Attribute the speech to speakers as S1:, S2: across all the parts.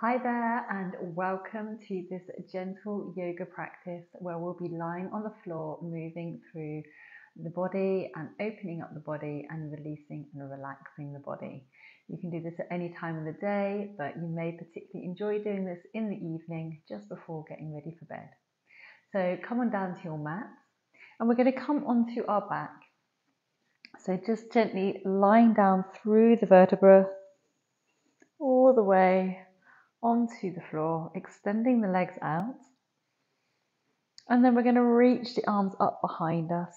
S1: Hi there, and welcome to this gentle yoga practice where we'll be lying on the floor, moving through the body and opening up the body and releasing and relaxing the body. You can do this at any time of the day, but you may particularly enjoy doing this in the evening just before getting ready for bed. So come on down to your mat and we're going to come onto our back. So just gently lying down through the vertebra all the way onto the floor, extending the legs out. And then we're going to reach the arms up behind us,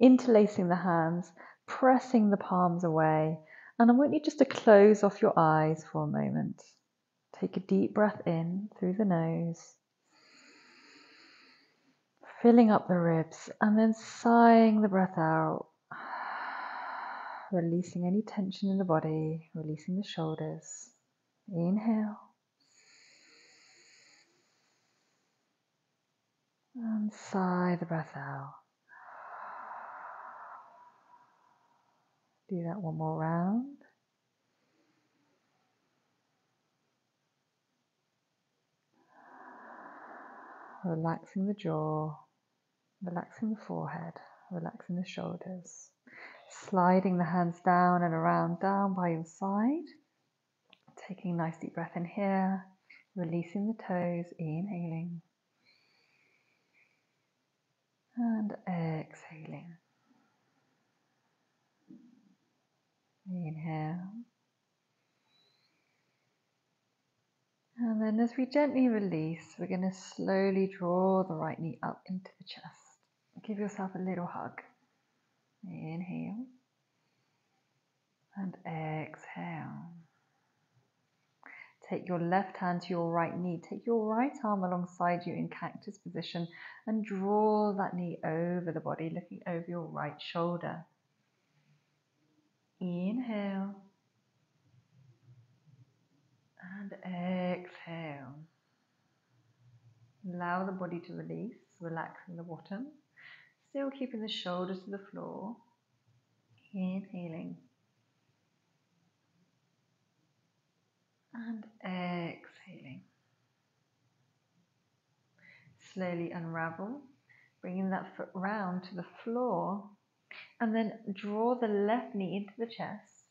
S1: interlacing the hands, pressing the palms away. And I want you just to close off your eyes for a moment. Take a deep breath in through the nose, filling up the ribs, and then sighing the breath out, releasing any tension in the body, releasing the shoulders. Inhale. And sigh the breath out. Do that one more round. Relaxing the jaw, relaxing the forehead, relaxing the shoulders. Sliding the hands down and around, down by your side. Taking a nice deep breath in here, releasing the toes, inhaling and exhaling. Inhale. And then as we gently release, we're going to slowly draw the right knee up into the chest. Give yourself a little hug. Inhale. And exhale. Take your left hand to your right knee. Take your right arm alongside you in cactus position and draw that knee over the body, looking over your right shoulder. Inhale. And exhale. Allow the body to release, relaxing the bottom. Still keeping the shoulders to the floor. Inhaling. And exhaling. Slowly unravel, bringing that foot round to the floor, and then draw the left knee into the chest.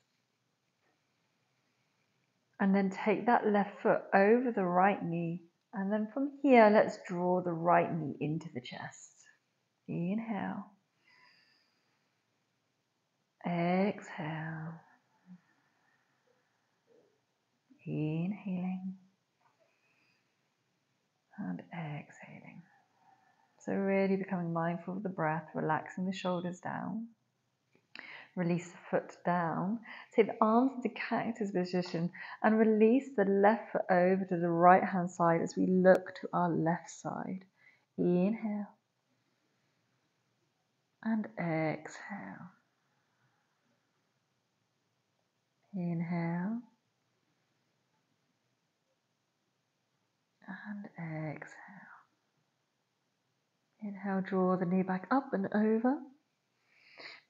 S1: And then take that left foot over the right knee. And then from here, let's draw the right knee into the chest. Inhale. Exhale. Inhaling and exhaling. So, really becoming mindful of the breath, relaxing the shoulders down. Release the foot down. Take the arms into cactus position and release the left foot over to the right hand side as we look to our left side. Inhale and exhale. Inhale and exhale. Inhale, draw the knee back up and over.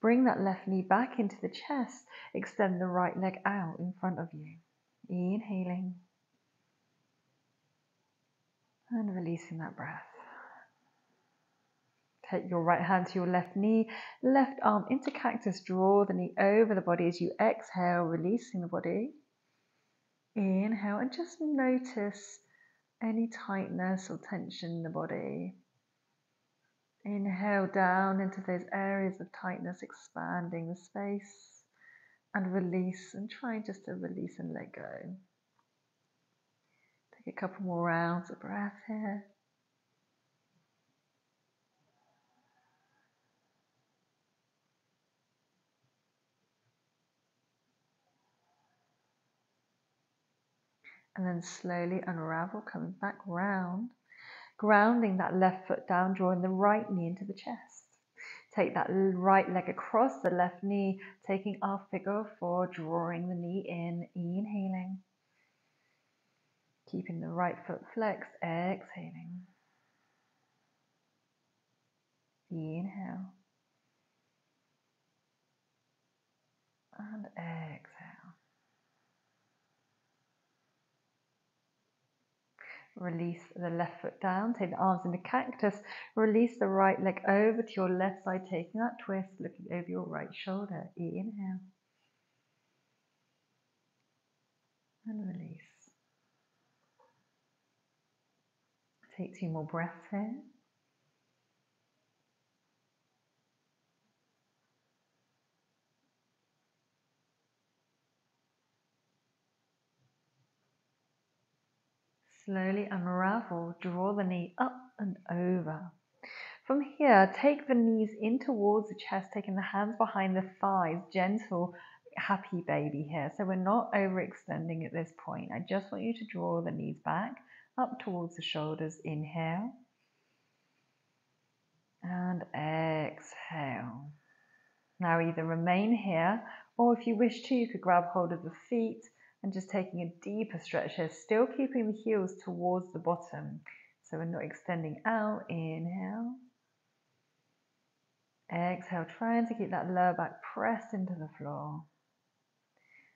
S1: Bring that left knee back into the chest. Extend the right leg out in front of you. Inhaling and releasing that breath. Take your right hand to your left knee, left arm into cactus. Draw the knee over the body as you exhale, releasing the body. Inhale and just notice any tightness or tension in the body. Inhale down into those areas of tightness, expanding the space and release and try just to release and let go. Take a couple more rounds of breath here. And then slowly unravel, coming back round, grounding that left foot down, drawing the right knee into the chest. Take that right leg across the left knee, taking our figure four, drawing the knee in, inhaling. Keeping the right foot flexed, exhaling. Inhale. And exhale. Release the left foot down, take the arms in the cactus. Release the right leg over to your left side, taking that twist, looking over your right shoulder. Inhale. And release. Take two more breaths here. Slowly unravel, draw the knee up and over. From here, take the knees in towards the chest, taking the hands behind the thighs, gentle, happy baby here. So we're not overextending at this point. I just want you to draw the knees back, up towards the shoulders. Inhale. And exhale. Now either remain here, or if you wish to, you could grab hold of the feet and just taking a deeper stretch here, still keeping the heels towards the bottom. So we're not extending out. Inhale. Exhale, trying to keep that lower back pressed into the floor.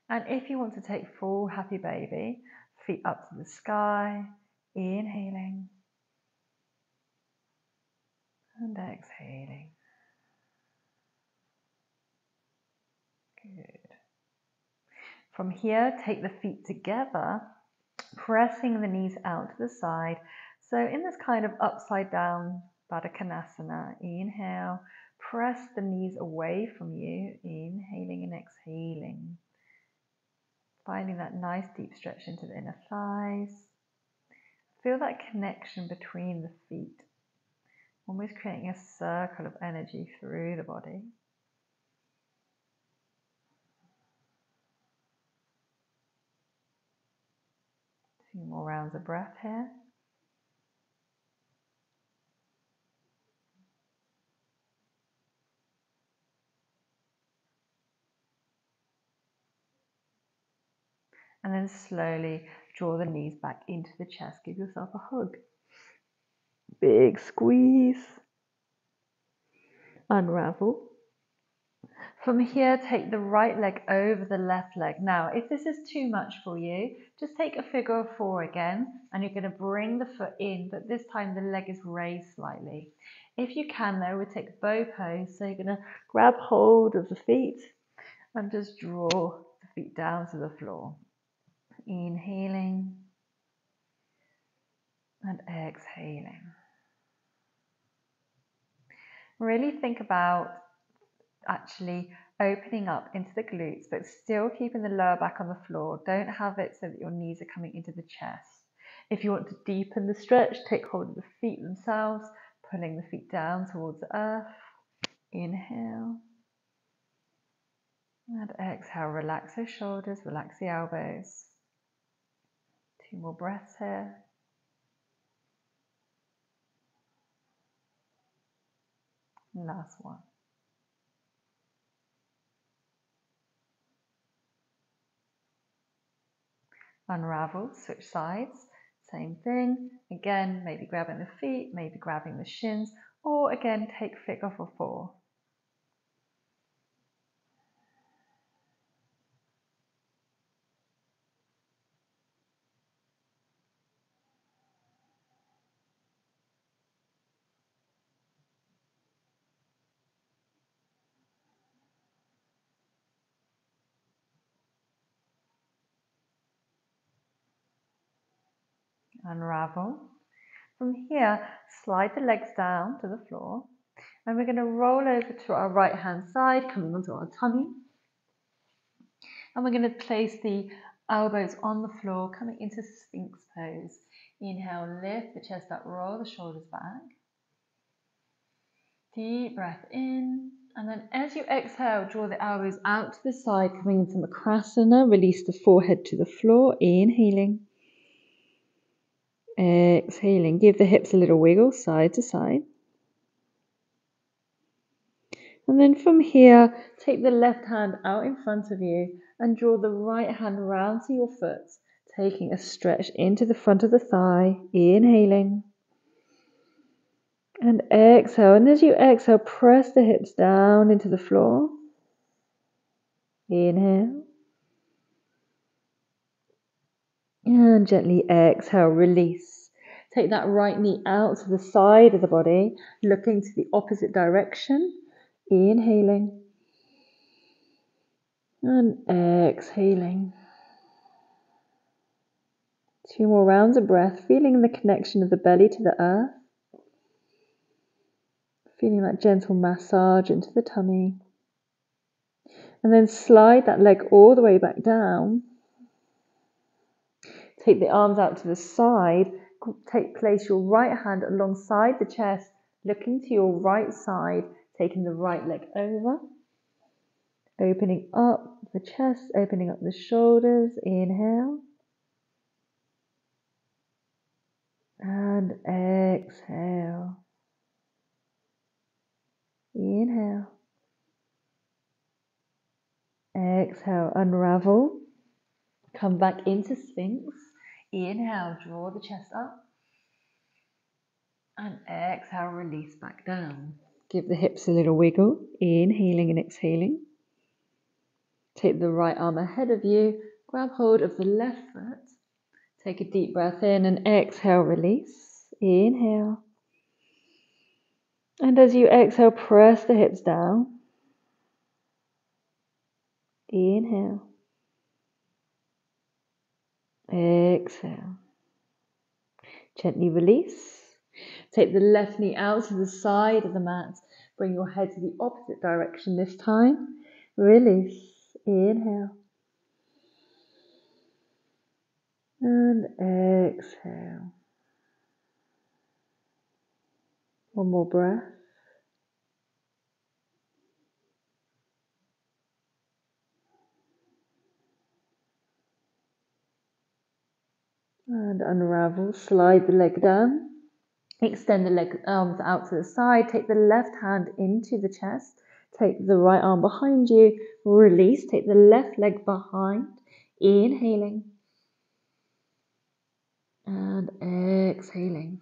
S1: And if you want to take full happy baby, feet up to the sky, inhaling and exhaling. From here, take the feet together, pressing the knees out to the side. So in this kind of upside down Konasana, inhale, press the knees away from you, inhaling and exhaling. Finding that nice deep stretch into the inner thighs. Feel that connection between the feet, almost creating a circle of energy through the body. Few more rounds of breath here. And then slowly draw the knees back into the chest. Give yourself a hug. Big squeeze. Unravel. From here, take the right leg over the left leg. Now, if this is too much for you, just take a figure of four again, and you're going to bring the foot in, but this time the leg is raised slightly. If you can, though, we take bow pose. So you're going to grab hold of the feet and just draw the feet down to the floor. Inhaling and exhaling. Really think about actually opening up into the glutes, but still keeping the lower back on the floor. Don't have it so that your knees are coming into the chest. If you want to deepen the stretch, take hold of the feet themselves, pulling the feet down towards the earth. Inhale. And exhale, relax the shoulders, relax the elbows. Two more breaths here. Last one. Unravel, switch sides, same thing. Again, maybe grabbing the feet, maybe grabbing the shins, or again, take figure for four. Unravel. From here, slide the legs down to the floor and we're going to roll over to our right hand side, coming onto our tummy. And we're going to place the elbows on the floor, coming into Sphinx pose. Inhale, lift the chest up, roll the shoulders back. Deep breath in. And then as you exhale, draw the elbows out to the side, coming into Makarasana. Release the forehead to the floor. Inhaling. Uh, Exhaling, give the hips a little wiggle side to side. And then from here, take the left hand out in front of you and draw the right hand round to your foot, taking a stretch into the front of the thigh, inhaling. And exhale. And as you exhale, press the hips down into the floor. Inhale. And gently exhale, release. Take that right knee out to the side of the body, looking to the opposite direction. Inhaling. And exhaling. Two more rounds of breath, feeling the connection of the belly to the earth. Feeling that gentle massage into the tummy. And then slide that leg all the way back down. Take the arms out to the side take place your right hand alongside the chest, looking to your right side, taking the right leg over, opening up the chest, opening up the shoulders, inhale. And exhale. Inhale. Exhale, unravel. Come back into Sphinx. Inhale, draw the chest up. And exhale, release back down. Give the hips a little wiggle. Inhaling and exhaling. Take the right arm ahead of you. Grab hold of the left foot. Take a deep breath in and exhale, release. Inhale. And as you exhale, press the hips down. Inhale. Exhale. Gently release. Take the left knee out to the side of the mat. Bring your head to the opposite direction this time. Release. Inhale. And exhale. One more breath. And unravel, slide the leg down. Extend the leg arms out to the side. Take the left hand into the chest. Take the right arm behind you. Release. Take the left leg behind. Inhaling. And exhaling.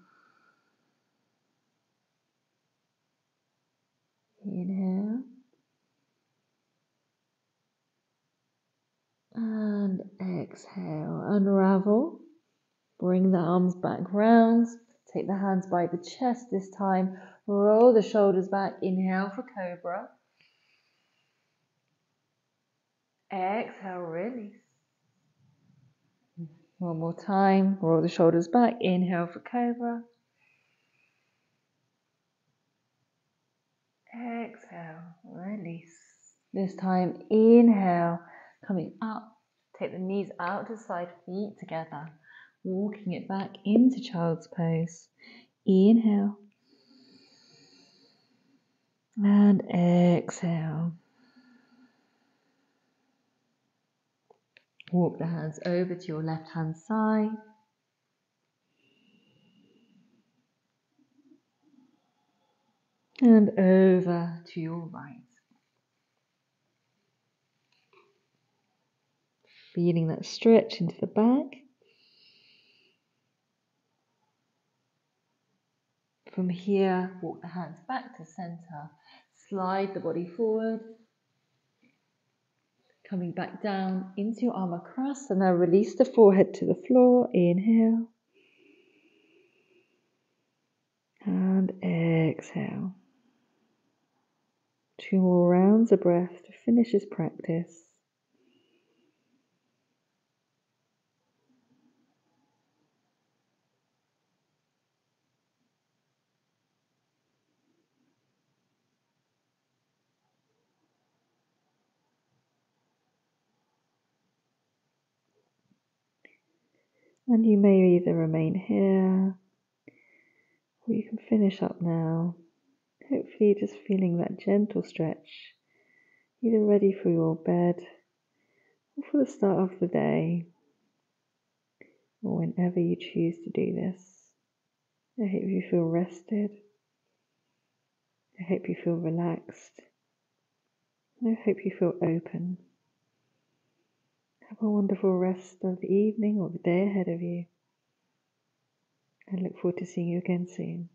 S1: Inhale. And exhale. Unravel. Bring the arms back round. Take the hands by the chest this time. Roll the shoulders back. Inhale for cobra. Exhale, release. One more time. Roll the shoulders back. Inhale for cobra. Exhale, release. This time, inhale, coming up. Take the knees out to side, feet together walking it back into child's pose. Inhale. And exhale. Walk the hands over to your left hand side. And over to your right. Feeling that stretch into the back. From here, walk the hands back to center. Slide the body forward. Coming back down into your arm across and now release the forehead to the floor. Inhale. And exhale. Two more rounds of breath to finish this practice. And you may either remain here or you can finish up now. Hopefully, just feeling that gentle stretch, either ready for your bed or for the start of the day, or whenever you choose to do this. I hope you feel rested. I hope you feel relaxed. And I hope you feel open. Have a wonderful rest of the evening or the day ahead of you. I look forward to seeing you again soon.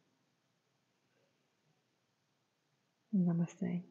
S1: Namaste.